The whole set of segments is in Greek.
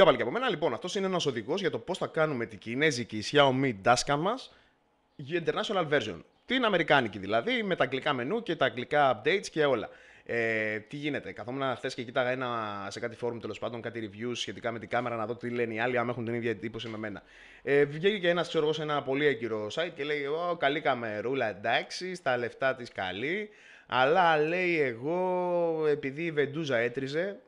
Για πάλι και από μένα, λοιπόν, αυτός είναι ένας οδηγός για το πώς θα κάνουμε την κινέζικη Xiaomi Dascam μας για international version. Την αμερικάνικη δηλαδή, με τα αγγλικά μενού και τα αγγλικά updates και όλα. Ε, τι γίνεται, καθόμουν χθες και κοίταγα ένα, σε κάτι forum τέλος πάντων, κάτι reviews σχετικά με την κάμερα να δω τι λένε οι άλλοι, αν έχουν την ίδια εντύπωση με μένα. Ε, βγήκε ένας, ξέρω εγώ, σε ένα πολύ έγκυρο site και λέει: Ω, καλή καμερούλα, εντάξει, στα λεφτά της καλή. Αλλά λέει εγώ, επειδή η Βεντούζα έτριζε.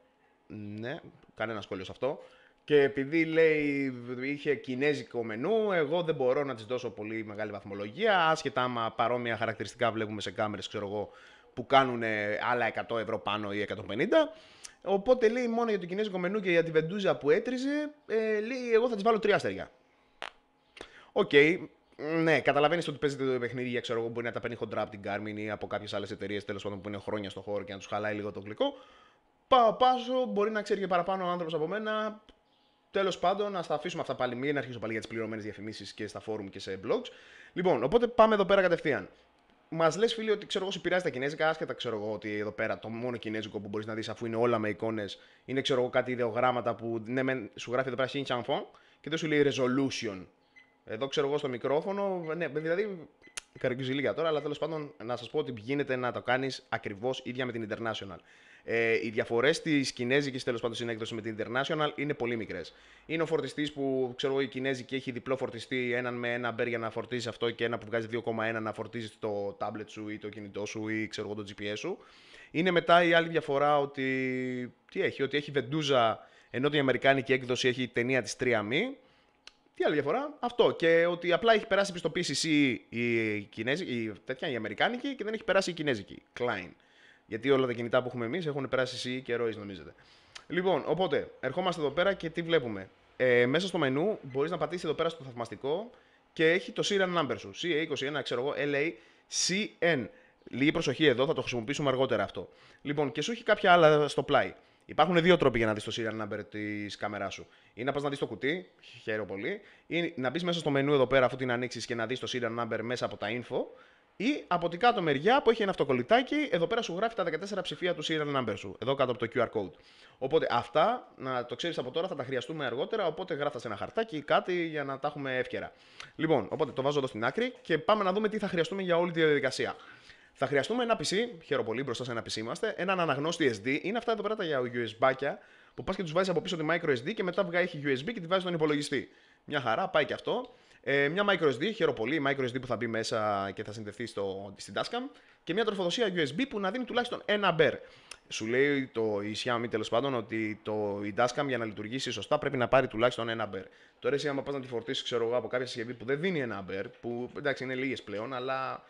Ναι, κανένα σχόλιο σε αυτό. Και επειδή λέει είχε κινέζικο μενού, εγώ δεν μπορώ να της δώσω πολύ μεγάλη βαθμολογία. Άσχετα άμα παρόμοια χαρακτηριστικά βλέπουμε σε κάμερες, ξέρω εγώ, που κάνουν άλλα 100 ευρώ πάνω ή 150. Οπότε λέει μόνο για το κινέζικο μενού και για τη βεντούζα που έτριζε, ε, λέει εγώ θα της βάλω τρία αστέρια. OK, okay. Ναι, καταλαβαίνεις ότι παίζεται το παιχνίδι, ξέρω εγώ, μπορεί να τα παίρνει χοντρά από την Garmin ή από κάποιες άλλες εταιρείες τέλος πάντων που είναι χρόνια στο χώρο και να τους χαλάει λίγο το γλυκό. Πάω πάσο, μπορεί να ξέρει και παραπάνω ο άνθρωπος από μένα. Τέλος πάντων, να τα αφήσουμε αυτά πάλι. Μην αρχίσω πάλι για τις πληρωμένες διαφημίσεις και στα φόρουμ και σε blogs. Λοιπόν, οπότε πάμε εδώ πέρα κατευθείαν. Μας λες, φίλοι, ότι ξέρω εγώ, σου πειράζει τα κινέζικα, άσχετα ξέρω εγώ ότι εδώ πέρα το μόνο κινέζικο που μπορείς να δεις αφού είναι όλα με εικόνες είναι ξέρω εγώ κάτι ιδεογράμματα που ναι, σου γράφει εδώ πέρα Xin και δεν σου λέει resolution. Εδώ ξέρω εγώ στο μικρόφωνο, ναι, δηλαδή καρκιουζιλία τώρα, αλλά τέλος πάντων να σας πω ότι γίνεται να το κάνεις ακριβώς ίδια με την International. Ε, οι διαφορές της Κινέζικης τέλος πάντων συνέκδοσης με την International είναι πολύ μικρές. Είναι ο φορτιστής που ξέρω εγώ η Κινέζικη έχει διπλό φορτιστή, έναν με ένα μπέρ για να φορτίζει αυτό και ένα που βγάζει 2,1 να φορτίζει το tablet σου ή το κινητό σου ή ξέρω εγώ το GPS σου. Είναι μετά η άλλη διαφορά ότι. Τι έχει, ότι έχει βεντούζα ενώ η Αμερικάνικη έκδοση έχει ταινία της 3 μη τι άλλη διαφορά, αυτό. Και ότι απλά έχει περάσει πιστοποίηση η, Κινέζικη, η, τέτοια, η Αμερικάνικη και δεν έχει περάσει η Κινέζικη. Klein. Γιατί όλα τα κινητά που έχουμε εμείς έχουν περάσει C και Royce, νομίζετε. Λοιπόν, οπότε, ερχόμαστε εδώ πέρα και τι βλέπουμε. Ε, μέσα στο μενού μπορείς να πατήσεις εδώ πέρα στο θαυμαστικό και έχει το serial number σου. CA21, ξέρω εγώ, LA, CN. Λίγη προσοχή εδώ, θα το χρησιμοποιήσουμε αργότερα αυτό. Λοιπόν, και σου έχει κάποια άλλα στο πλάι. Υπάρχουν δύο τρόποι για να δεις το serial number της κάμεράς σου. Είναι να πας να δεις το κουτί, χαίρομαι πολύ, ή να μπεις μέσα στο μενού εδώ πέρα αφού την ανοίξεις και να δεις το serial number μέσα από τα info. Ή από την κάτω μεριά που έχει ένα αυτοκολλητάκι, εδώ πέρα σου γράφει τα 14 ψηφία του serial number σου, εδώ κάτω από το QR code. Οπότε αυτά, να το ξέρεις από τώρα, θα τα χρειαστούμε αργότερα. Οπότε γράφτα σε ένα χαρτάκι ή κάτι για να τα έχουμε εύκαιρα. Λοιπόν, οπότε το βάζω εδώ στην άκρη και πάμε να δούμε τι θα χρειαστούμε για όλη τη διαδικασία. Θα χρειαστούμε ένα PC, χαίρομαι πολύ, μπροστά σε ένα PC είμαστε, έναν αναγνώστη SD. Είναι αυτά εδώ πέρα τα USB που πας και τους βάζεις από πίσω τη microSD και μετά βγάζει USB και τη βάζει στον υπολογιστή. Μια χαρά, πάει και αυτό. Ε, μια microSD, χαίρομαι πολύ, microSD που θα μπει μέσα και θα συνδεθεί στο, στην Tascam και μια τροφοδοσία USB που να δίνει τουλάχιστον ένα μπέρ. Σου λέει το η Xiaomi τέλος πάντων ότι το, η Tascam για να λειτουργήσει σωστά πρέπει να πάρει τουλάχιστον ένα μπέρ. Τώρα εσύ άμα πας να τη φορτίσεις ξέρω εγώ από κάποια συσκευή που δεν δίνει ένα μπέρ, που εντάξει είναι λίγες πλέον, αλλά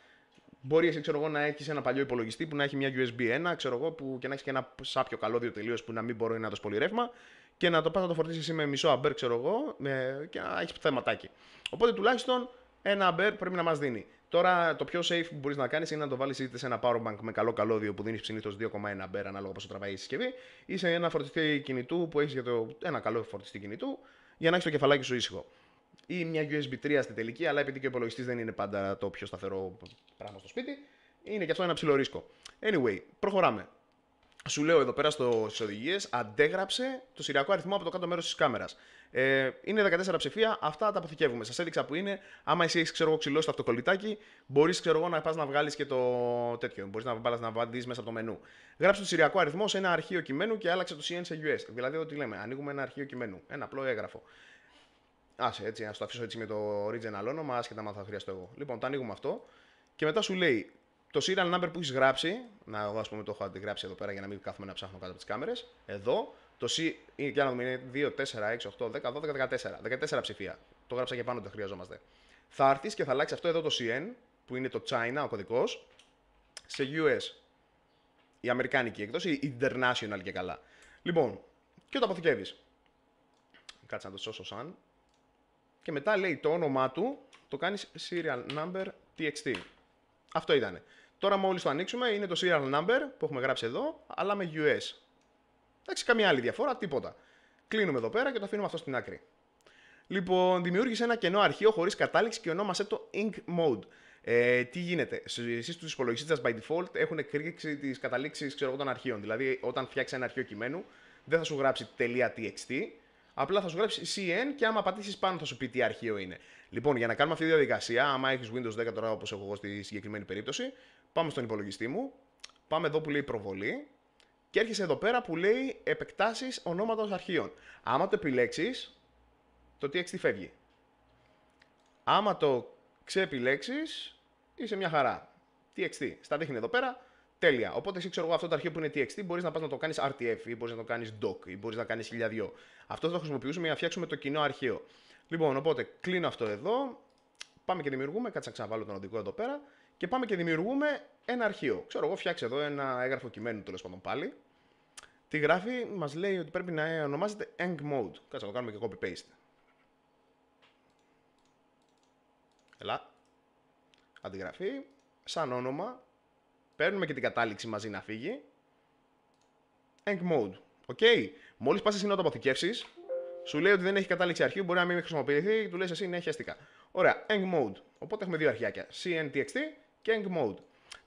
Μπορεί εσύ, ξέρω εγώ, να έχεις ένα παλιό υπολογιστή που να έχει μια USB 1, ξέρω εγώ, που, και να έχεις και ένα σάπιο καλώδιο τελείως που να μην μπορεί να το σπολεί ρεύμα και να το πας να το φορτίσεις εσύ με μισό αμπέρ, ξέρω εγώ, με, και να έχεις θέματάκι. Οπότε τουλάχιστον ένα αμπέρ πρέπει να μας δίνει. Τώρα το πιο safe που μπορείς να κάνεις είναι να το βάλεις είτε σε ένα powerbank με καλό καλώδιο που δίνεις συνήθως 2,1 αμπέρ ανάλογα πώ τραβάει η συσκευή, ή σε ένα φορτιστή κινητού που έχεις για το ένα καλό φορτιστή κινητού για να έχεις το κεφαλάκι σου ήσυχο ή μια USB 3 στη τελική, αλλά επειδή και ο υπολογιστής δεν είναι πάντα το πιο σταθερό πράγμα στο σπίτι, είναι και αυτό ένα ψηλό ρίσκο. Anyway, προχωράμε. Σου λέω εδώ πέρα στις οδηγίες, αντέγραψε το σειριακό αριθμό από το κάτω μέρος της κάμερας. Ε, είναι 14 ψηφία, αυτά τα αποθηκεύουμε. Σας έδειξα που είναι. Άμα εσύ έχεις ξέρω ξυλώσει το αυτοκολλητάκι, μπορείς να πας να βγάλεις και το τέτοιο. Μπορείς να βάλεις να βάλει μέσα από το μενού. Γράψε το σειριακό αριθμό σε ένα αρχείο κειμένου και άλλαξε το CN σε US. Δηλαδή, ότι λέμε, ανοίγουμε ένα αρχείο κειμένου. Ένα απλό έγγραφο. Άσε έτσι, να το αφήσω έτσι με το original όνομα, άσχετα αν θα χρειαστώ εγώ. Λοιπόν, το ανοίγουμε αυτό και μετά σου λέει το serial number που έχεις γράψει. Να, εγώ ας πούμε το έχω αντιγράψει εδώ πέρα για να μην κάθομαι να ψάχνω κάτω από τις κάμερες. Εδώ το C, για να δούμε, είναι 2, 4, 6, 8, 10, 12, 14. 14 ψηφία. Το γράψα και πάνω, δεν χρειαζόμαστε. Θα έρθεις και θα αλλάξεις αυτό εδώ το CN, που είναι το China, ο κωδικός, σε US. Η Αμερικάνικη έκδοση, International και καλά. Λοιπόν, και το αποθηκεύεις. Κάτσε να το σώσω σαν και μετά λέει το όνομά του, το κάνεις serial number txt. Αυτό ήταν. Τώρα μόλις το ανοίξουμε είναι το serial number που έχουμε γράψει εδώ, αλλά με US. Εντάξει, καμία άλλη διαφορά, τίποτα. Κλείνουμε εδώ πέρα και το αφήνουμε αυτό στην άκρη. Λοιπόν, δημιούργησε ένα κενό αρχείο χωρίς κατάληξη και ονόμασε το ink mode. Ε, τι γίνεται, εσείς τους υπολογιστές by default έχουν κρύξει τις καταλήξεις των αρχείων. Δηλαδή, όταν φτιάξεις ένα αρχείο κειμένου, δεν θα σου γράψει .txt, Απλά θα σου γράψει CN και άμα πατήσεις πάνω θα σου πει τι αρχείο είναι. Λοιπόν, για να κάνουμε αυτή τη διαδικασία, άμα έχεις Windows 10 τώρα όπως έχω εγώ στη συγκεκριμένη περίπτωση, πάμε στον υπολογιστή μου, πάμε εδώ που λέει προβολή και έρχεσαι εδώ πέρα που λέει επεκτάσεις ονόματος αρχείων. Άμα το επιλέξεις, το TXT φεύγει. Άμα το ξεπιλέξεις, είσαι μια χαρά. TXT. Στα δείχνει εδώ πέρα. Τέλεια. Οπότε εσύ ξέρω εγώ αυτό το αρχείο που είναι TXT μπορείς να πας να το κάνεις RTF ή μπορείς να το κάνεις doc ή μπορείς να κάνεις 1002. Αυτό θα το χρησιμοποιήσουμε για να φτιάξουμε το κοινό αρχείο. Λοιπόν, οπότε κλείνω αυτό εδώ. Πάμε και δημιουργούμε. Κάτσε να ξαναβάλω τον οδικό εδώ πέρα. Και πάμε και δημιουργούμε ένα αρχείο. Ξέρω εγώ, φτιάξε εδώ ένα έγγραφο κειμένου τέλος πάντων πάλι. Τι γράφει, μας λέει ότι πρέπει να ονομάζεται Eng Mode. Κάτσε να το κάνουμε και copy paste. Έλα. Αντιγραφή. Σαν όνομα. Παίρνουμε και την κατάληξη μαζί να φύγει. Eng Mode. OK. Okay. Μόλις πας εσύ να το αποθηκεύσει, σου λέει ότι δεν έχει κατάληξη αρχείου, μπορεί να μην χρησιμοποιηθεί, του λες εσύ ναι, έχει αστικά. Ωραία, Eng Mode. Οπότε έχουμε δύο αρχιάκια. CNTXT και Eng Mode.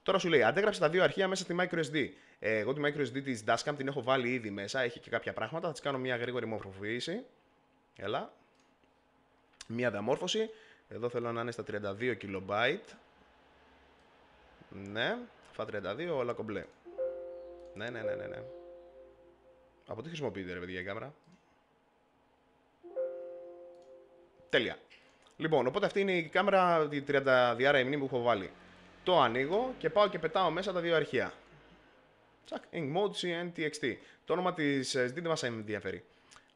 Τώρα σου λέει, αντέγραψε τα δύο αρχεία μέσα στη microSD. Ε, εγώ τη microSD της Dashcam την έχω βάλει ήδη μέσα, έχει και κάποια πράγματα. Θα της κάνω μια γρήγορη μορφοποίηση. Έλα. Μια διαμόρφωση. Εδώ θέλω να είναι στα 32 KB. Ναι, φα 32, όλα κομπλέ. Ναι, ναι, ναι, ναι, ναι. Από τι χρησιμοποιείτε ρε παιδιά η κάμερα; Τέλεια. Λοιπόν, οπότε αυτή είναι η κάμερα, τη 30 διάρα ημνή που έχω βάλει. Το ανοίγω και πάω και πετάω μέσα τα δύο αρχεία. Τσακ, Ink Mode CNTXT. Το όνομα της SD δεν μας ενδιαφέρει.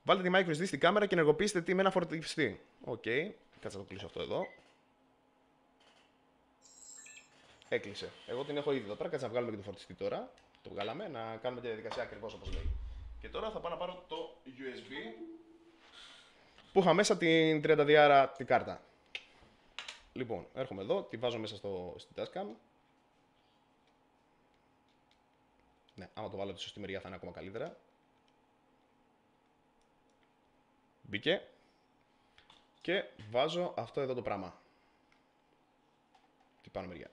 Βάλτε τη microSD στην κάμερα και ενεργοποιήστε τη με ένα φορτιστή. OK. Okay. Κάτσε να το κλείσω αυτό εδώ. Έκλεισε. Εγώ την έχω ήδη εδώ πέρα. Κάτσε να βγάλουμε και το φορτιστή τώρα. Το βγάλαμε, να κάνουμε τη διαδικασία ακριβώς όπως λέει. Και τώρα θα πάω να πάρω το USB που είχα μέσα την 32άρα την κάρτα. Λοιπόν, έρχομαι εδώ, τη βάζω μέσα στο, στην Dashcam. Ναι, άμα το βάλω τη σωστή μεριά θα είναι ακόμα καλύτερα. Μπήκε. Και βάζω αυτό εδώ το πράγμα. Την πάνω μεριά.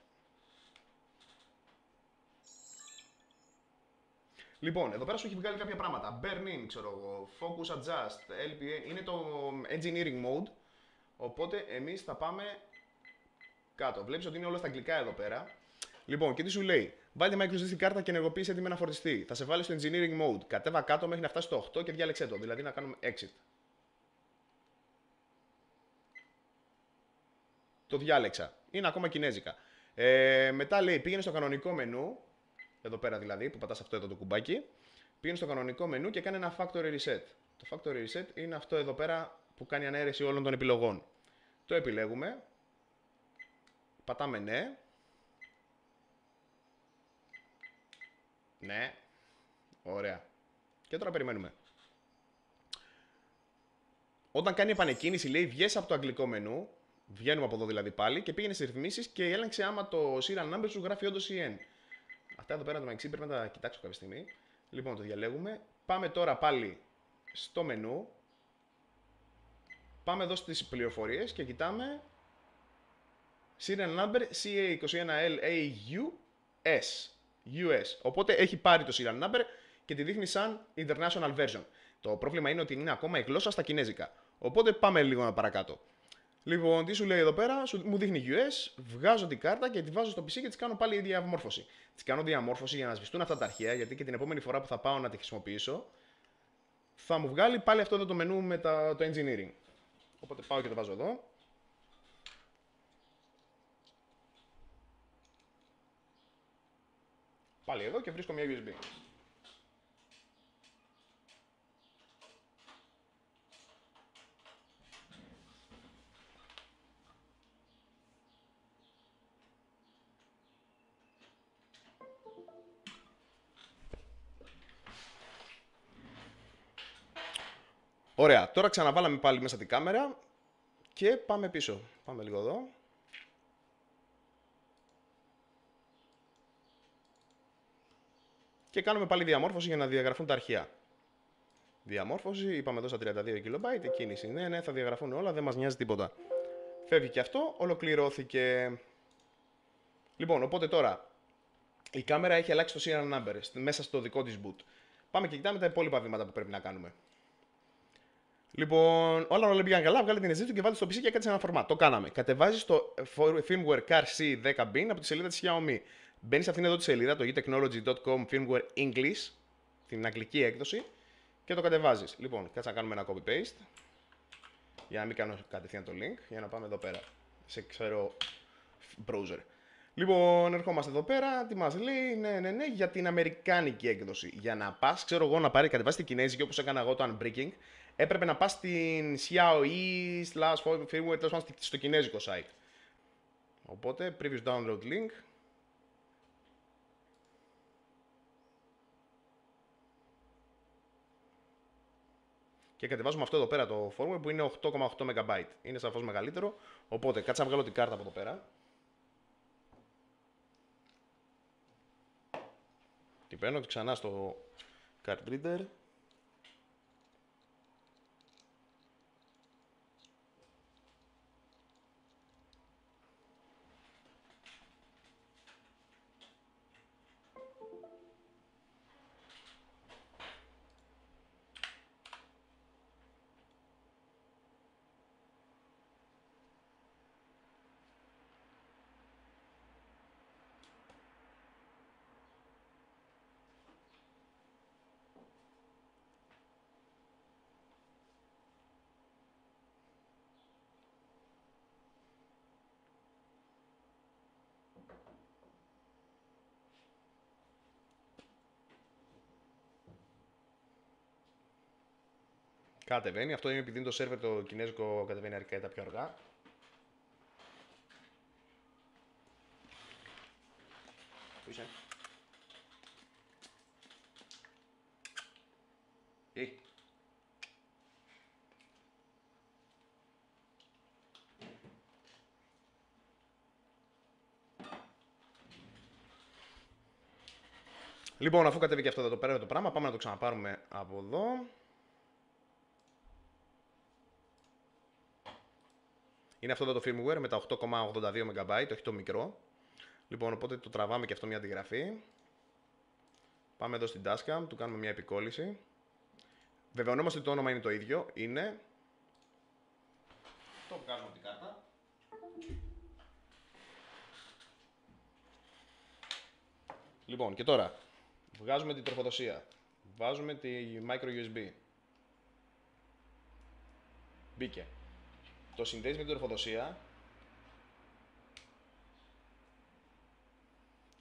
Λοιπόν, εδώ πέρα σου έχει βγάλει κάποια πράγματα. Burn in, ξέρω εγώ, focus adjust, LPA. Είναι το engineering mode. Οπότε εμείς θα πάμε κάτω. Βλέπεις ότι είναι όλα στα αγγλικά εδώ πέρα. Λοιπόν, και τι σου λέει; Βάλτε microSD στην κάρτα και ενεργοποίησε τη με ένα φορτιστή. Θα σε βάλει στο engineering mode. Κατέβα κάτω μέχρι να φτάσει στο 8 και διάλεξε το. Δηλαδή να κάνουμε exit. Το διάλεξα. Είναι ακόμα κινέζικα. Ε, μετά λέει πήγαινε στο κανονικό μενού εδώ πέρα δηλαδή, που πατάς αυτό εδώ το κουμπάκι, πήγαινε στο κανονικό μενού και κάνει ένα factory reset. Το factory reset είναι αυτό εδώ πέρα που κάνει ανέρεση όλων των επιλογών. Το επιλέγουμε, πατάμε ναι, ναι, ωραία. Και τώρα περιμένουμε. Όταν κάνει επανεκκίνηση, λέει βγες από το αγγλικό μενού, βγαίνουμε από εδώ δηλαδή πάλι και πήγαινες σε ρυθμίσεις και έλεγξε άμα το serial number σου γράφει όντως EN. Αυτά εδώ πέρα το μεταξύ πρέπει να τα κοιτάξω κάποια στιγμή. Λοιπόν, το διαλέγουμε. Πάμε τώρα πάλι στο μενού. Πάμε εδώ στις πληροφορίες και κοιτάμε Serial number CA21LAUS. US. Οπότε έχει πάρει το serial number και τη δείχνει σαν international version. Το πρόβλημα είναι ότι είναι ακόμα η γλώσσα στα κινέζικα. Οπότε πάμε λίγο παρακάτω. Λοιπόν, τι σου λέει εδώ πέρα, σου, μου δείχνει US, βγάζω την κάρτα και τη βάζω στο PC και της κάνω πάλι η διαμόρφωση. Της κάνω διαμόρφωση για να σβηστούν αυτά τα αρχεία, γιατί και την επόμενη φορά που θα πάω να τη χρησιμοποιήσω, θα μου βγάλει πάλι αυτό εδώ το μενού με τα, το engineering. Οπότε πάω και το βάζω εδώ. Πάλι εδώ και βρίσκω μια USB. Ωραία, τώρα ξαναβάλαμε πάλι μέσα την κάμερα και πάμε πίσω. Πάμε λίγο εδώ. Και κάνουμε πάλι διαμόρφωση για να διαγραφούν τα αρχεία. Διαμόρφωση, είπαμε εδώ στα 32 KB, κίνηση. Ναι, ναι, θα διαγραφούν όλα, δεν μας νοιάζει τίποτα. Φεύγει και αυτό, ολοκληρώθηκε. Λοιπόν, οπότε τώρα, η κάμερα έχει αλλάξει το serial number μέσα στο δικό της boot. Πάμε και κοιτάμε τα υπόλοιπα βήματα που πρέπει να κάνουμε. Λοιπόν, όλα όλα πήγαν καλά. Βγάλε την SD του και βάλει στο PC και έκανε ένα φορμάτ. Το κάναμε. Κατεβάζεις το firmware car C10bin από τη σελίδα της Xiaomi. Μπαίνεις σε αυτήν εδώ τη σελίδα, το e-technology.com firmware English, την αγγλική έκδοση, και το κατεβάζεις. Λοιπόν, κάτσε να κάνουμε ένα copy-paste. Για να μην κάνω κατευθείαν το link, για να πάμε εδώ πέρα. Σε ξέρω browser. Λοιπόν, ερχόμαστε εδώ πέρα. Τι μας λέει, ναι, ναι, ναι, για την αμερικάνικη έκδοση. Για να πας, ξέρω εγώ, να πάρει κατεβάσει την κινέζικη όπως έκανα εγώ το unbreaking, έπρεπε να πας στην Xiaomi slash firmware, τέλος στο κινέζικο site. Οπότε, previous download link. Και κατεβάζουμε αυτό εδώ πέρα το firmware που είναι 8,8 MB. Είναι σαφώς μεγαλύτερο. Οπότε, κάτσε να βγάλω την κάρτα από εδώ πέρα. Την παίρνω ξανά στο card reader. Κατεβαίνει. Αυτό είναι επειδή το σερβερ το κινέζικο κατεβαίνει αρκετά πιο αργά. Πού είσαι; Τι; Λοιπόν, αφού κατέβηκε αυτό εδώ πέρα το πράγμα, πάμε να το ξαναπάρουμε από εδώ. Είναι αυτό εδώ το firmware με τα 8,82 MB, το έχει το μικρό. Λοιπόν, οπότε το τραβάμε και αυτό μια αντιγραφή. Πάμε εδώ στην Dashcam, του κάνουμε μια επικόλληση. Βεβαιωνόμαστε ότι το όνομα είναι το ίδιο. Είναι... Το βγάζουμε από την κάρτα. Λοιπόν, και τώρα βγάζουμε την τροφοδοσία. Βάζουμε τη micro USB. Μπήκε το συνδέεις με την τροφοδοσία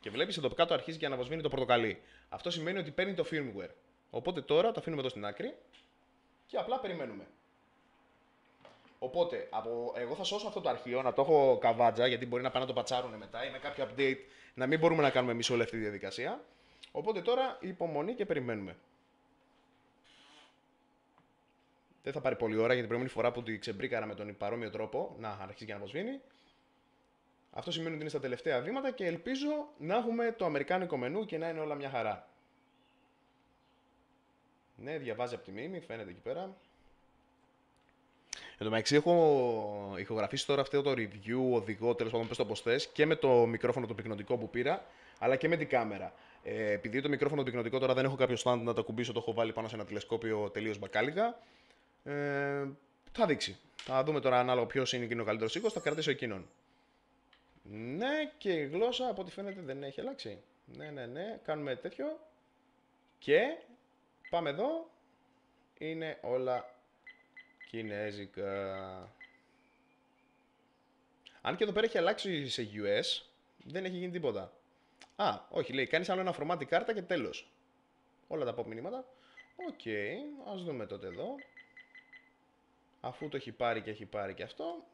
και βλέπεις εδώ κάτω αρχίζει και αναβοσβήνει το πορτοκαλί. Αυτό σημαίνει ότι παίρνει το firmware. Οπότε τώρα το αφήνουμε εδώ στην άκρη και απλά περιμένουμε. Οπότε, από, εγώ θα σώσω αυτό το αρχείο, να το έχω καβάτζα, γιατί μπορεί να πάνε να το πατσάρουν μετά ή με κάποιο update να μην μπορούμε να κάνουμε εμείς όλη αυτή τη διαδικασία. Οπότε τώρα υπομονή και περιμένουμε. Δεν θα πάρει πολλή ώρα γιατί την προηγούμενη φορά που τη ξεμπρίκαρα με τον παρόμοιο τρόπο να αρχίσει και να αποσβήνει. Αυτό σημαίνει ότι είναι στα τελευταία βήματα και ελπίζω να έχουμε το αμερικάνικο μενού και να είναι όλα μια χαρά. Ναι, διαβάζει από τη μήμη, φαίνεται εκεί πέρα. Εν τω μεταξύ, έχω ηχογραφήσει τώρα αυτό το review, οδηγό, τέλος πάντων, πες το πώς και με το μικρόφωνο το πυκνοτικό που πήρα, αλλά και με την κάμερα. Ε, επειδή το μικρόφωνο το πυκνοτικό τώρα δεν έχω κάποιο stand να το κουμπίσω, το έχω βάλει πάνω σε ένα τηλεσκόπιο τελείως μπακάλικα. Ε, θα δείξει. Θα δούμε τώρα ανάλογα ποιος είναι ο καλύτερος οίκος, θα κρατήσω εκείνον. Ναι, και η γλώσσα από ό,τι φαίνεται δεν έχει αλλάξει. Ναι, ναι, ναι, κάνουμε τέτοιο. Και πάμε εδώ. Είναι όλα κινέζικα. Αν και εδώ πέρα έχει αλλάξει σε US, δεν έχει γίνει τίποτα. Α, όχι, λέει, κάνεις άλλο ένα format τη κάρτα και τέλος. Όλα τα pop μηνύματα. OK, okay, ας δούμε τότε εδώ αφού το έχει πάρει και έχει πάρει και αυτό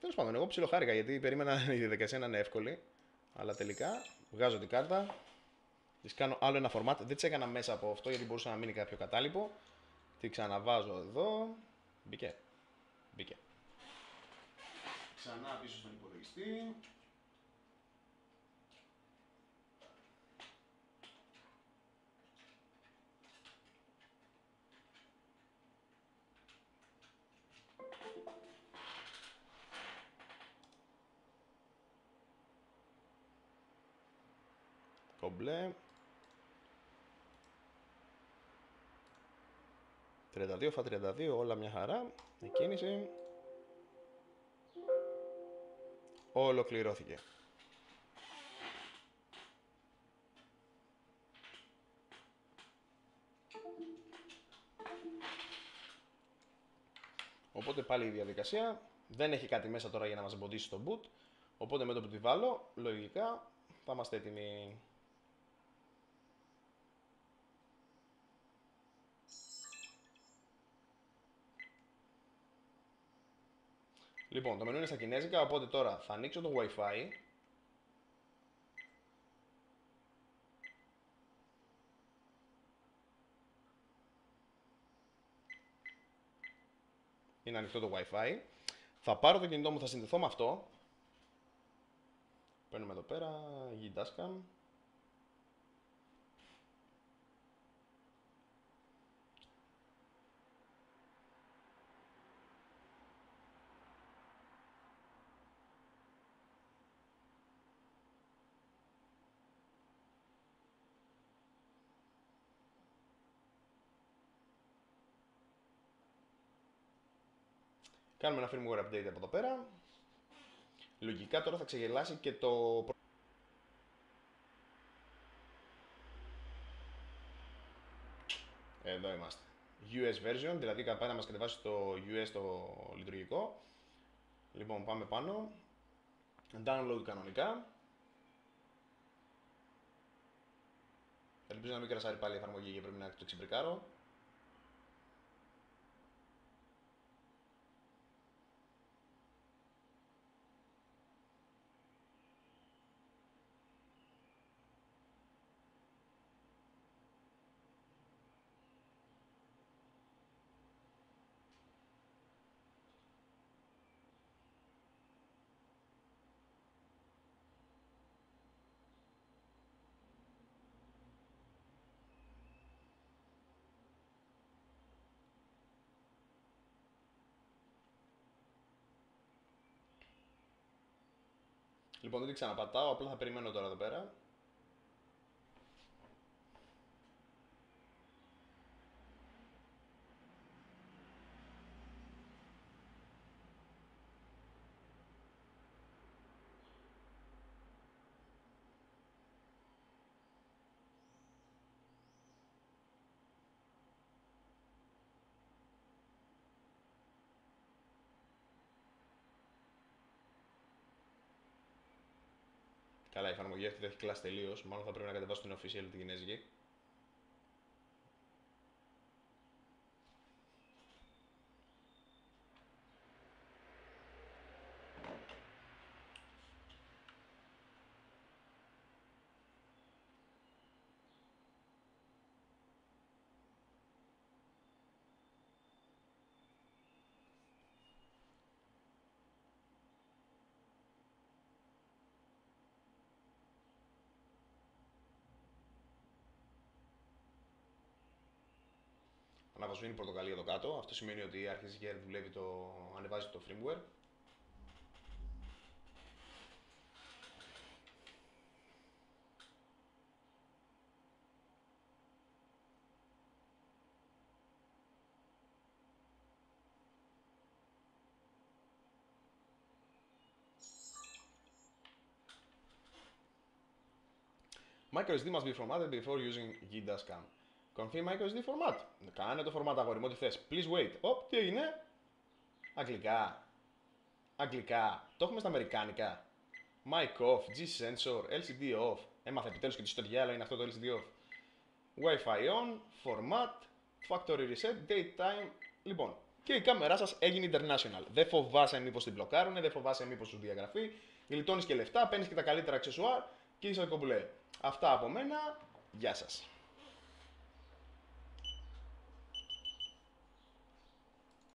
Τέλος πάντων, εγώ ψιλοχάρηκα γιατί περίμενα η διαδικασία να είναι εύκολη. Αλλά τελικά βγάζω την κάρτα, της κάνω άλλο ένα format. Δεν τις έκανα μέσα από αυτό γιατί μπορούσε να μείνει κάποιο κατάλοιπο. Τη ξαναβάζω εδώ. Μπήκε. Μπήκε. Ξανά πίσω στον υπολογιστή. Κομπλέ. 32, φα 32, όλα μια χαρά. Η κίνηση. Ολοκληρώθηκε. Οπότε πάλι η διαδικασία δεν έχει κάτι μέσα τώρα για να μας εμποδίσει το boot. Οπότε με το που τη βάλω, λογικά θα είμαστε έτοιμοι. Λοιπόν, το μενού είναι στα κινέζικα, οπότε τώρα θα ανοίξω το Wi-Fi. Είναι ανοιχτό το Wi-Fi. Θα πάρω το κινητό μου, θα συνδεθώ με αυτό. Παίρνουμε εδώ πέρα, Gidascam. Κάνουμε ένα firmware update από εδώ πέρα. Λογικά τώρα θα ξεγελάσει και το... Εδώ είμαστε. US version, δηλαδή πάει να μας κατεβάσει το US το λειτουργικό. Λοιπόν, πάμε πάνω. Download κανονικά. Ελπίζω να μην κρασάρει πάλι η εφαρμογή και πρέπει να το ξυπρικάρω. Λοιπόν, δεν την ξαναπατάω, απλά θα περιμένω τώρα εδώ πέρα. Καλά, η εφαρμογή αυτή δεν έχει κλάσει τελείως. Μάλλον θα πρέπει να κατεβάσω την official την κινέζικη. Αναβασμένη πορτοκαλί εδώ κάτω. Αυτό σημαίνει ότι άρχισε και δουλεύει το, ανεβάζει το firmware. MicroSD must be formatted before using GDASCAM. Confirm microSD format. Κάνε το format αγόρι μου, ό,τι θες. Please wait. Οπ, τι έγινε; Αγγλικά. Αγγλικά. Το έχουμε στα αμερικάνικα. Mic off, G-sensor, LCD off. Έμαθα επιτέλους και τι στο διάλογο είναι αυτό το LCD off. Wi-Fi on, format, factory reset, date time. Λοιπόν, και η κάμερά σας έγινε international. Δεν φοβάσαι μήπως την μπλοκάρουν, δεν φοβάσαι μήπως σου διαγραφεί. Γλιτώνεις και λεφτά, παίρνεις και τα καλύτερα αξεσουάρ και είσαι ο Αυτά από μένα. Γεια σας.